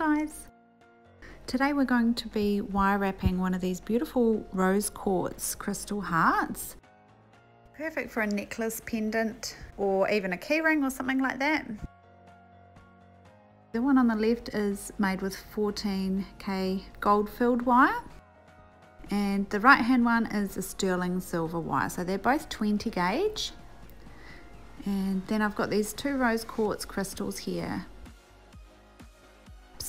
guys! Today we're going to be wire wrapping one of these beautiful rose quartz crystal hearts. Perfect for a necklace, pendant, or even a keyring or something like that. The one on the left is made with 14k gold filled wire and the right hand one is a sterling silver wire so they're both 20 gauge and then I've got these two rose quartz crystals here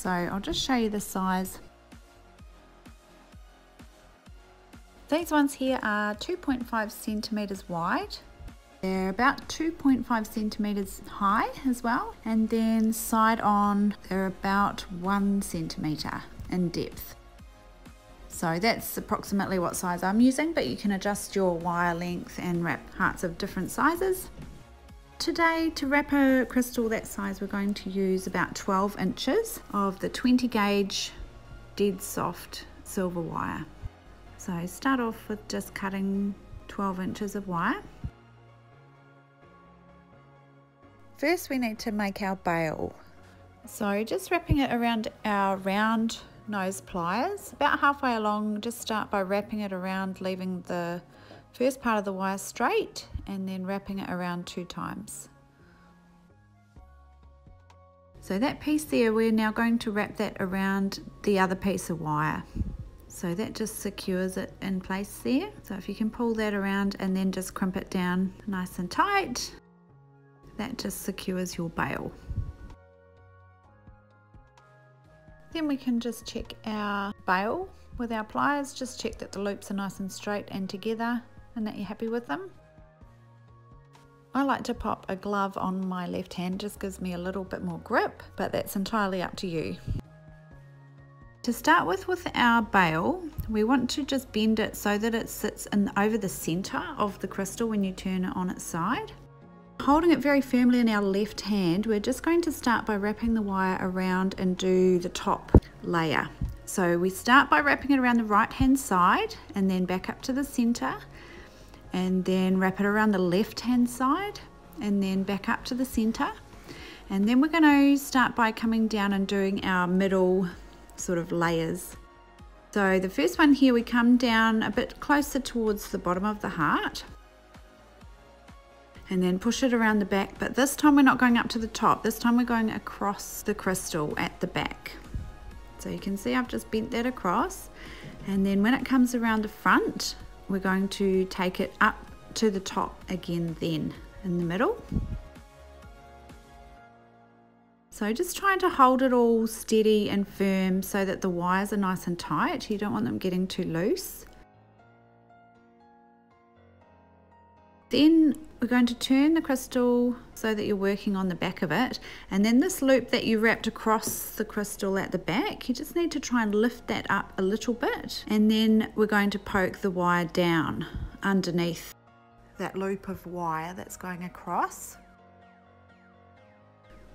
so I'll just show you the size. These ones here are 2.5 centimeters wide. They're about 2.5 centimeters high as well. And then side on, they're about one centimeter in depth. So that's approximately what size I'm using, but you can adjust your wire length and wrap hearts of different sizes. Today to wrap a crystal that size we're going to use about 12 inches of the 20 gauge dead soft silver wire. So start off with just cutting 12 inches of wire. First we need to make our bail. So just wrapping it around our round nose pliers, about halfway along, just start by wrapping it around, leaving the first part of the wire straight and then wrapping it around two times. So that piece there, we're now going to wrap that around the other piece of wire. So that just secures it in place there. So if you can pull that around and then just crimp it down nice and tight, that just secures your bail. Then we can just check our bail with our pliers, just check that the loops are nice and straight and together and that you're happy with them. I like to pop a glove on my left hand, just gives me a little bit more grip, but that's entirely up to you. To start with with our bail, we want to just bend it so that it sits in over the center of the crystal when you turn it on its side. Holding it very firmly in our left hand, we're just going to start by wrapping the wire around and do the top layer. So we start by wrapping it around the right hand side and then back up to the center and then wrap it around the left hand side and then back up to the center and then we're going to start by coming down and doing our middle sort of layers. So the first one here we come down a bit closer towards the bottom of the heart and then push it around the back. But this time we're not going up to the top. This time we're going across the crystal at the back. So you can see I've just bent that across. And then when it comes around the front we're going to take it up to the top again then in the middle. So just trying to hold it all steady and firm so that the wires are nice and tight. You don't want them getting too loose. Then we're going to turn the crystal so that you're working on the back of it. And then this loop that you wrapped across the crystal at the back, you just need to try and lift that up a little bit. And then we're going to poke the wire down underneath that loop of wire that's going across.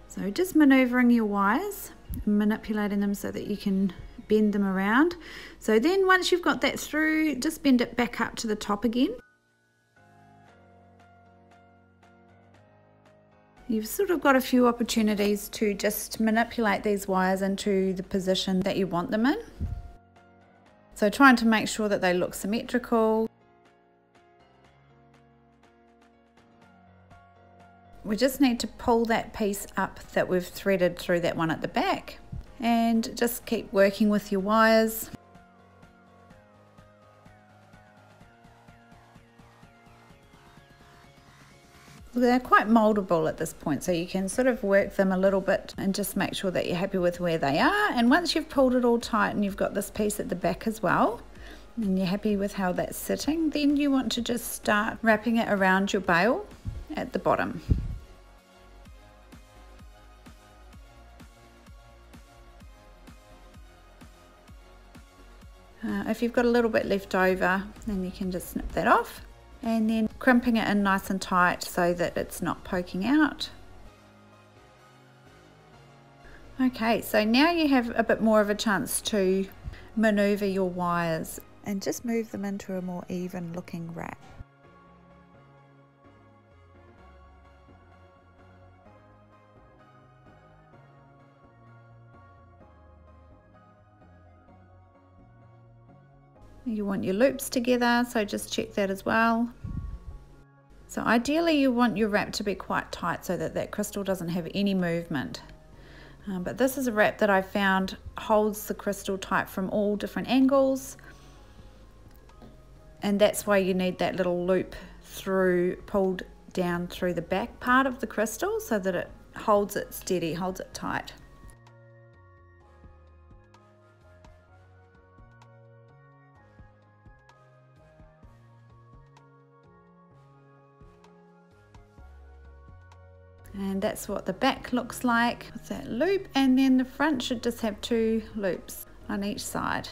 So just maneuvering your wires, manipulating them so that you can bend them around. So then once you've got that through, just bend it back up to the top again. You've sort of got a few opportunities to just manipulate these wires into the position that you want them in. So trying to make sure that they look symmetrical. We just need to pull that piece up that we've threaded through that one at the back and just keep working with your wires. They're quite moldable at this point, so you can sort of work them a little bit and just make sure that you're happy with where they are. And once you've pulled it all tight and you've got this piece at the back as well, and you're happy with how that's sitting, then you want to just start wrapping it around your bail at the bottom. Uh, if you've got a little bit left over, then you can just snip that off and then crimping it in nice and tight so that it's not poking out. Okay, so now you have a bit more of a chance to maneuver your wires and just move them into a more even looking wrap. You want your loops together, so just check that as well. So ideally you want your wrap to be quite tight so that that crystal doesn't have any movement. Um, but this is a wrap that I found holds the crystal tight from all different angles. And that's why you need that little loop through, pulled down through the back part of the crystal so that it holds it steady, holds it tight. And that's what the back looks like with that loop. And then the front should just have two loops on each side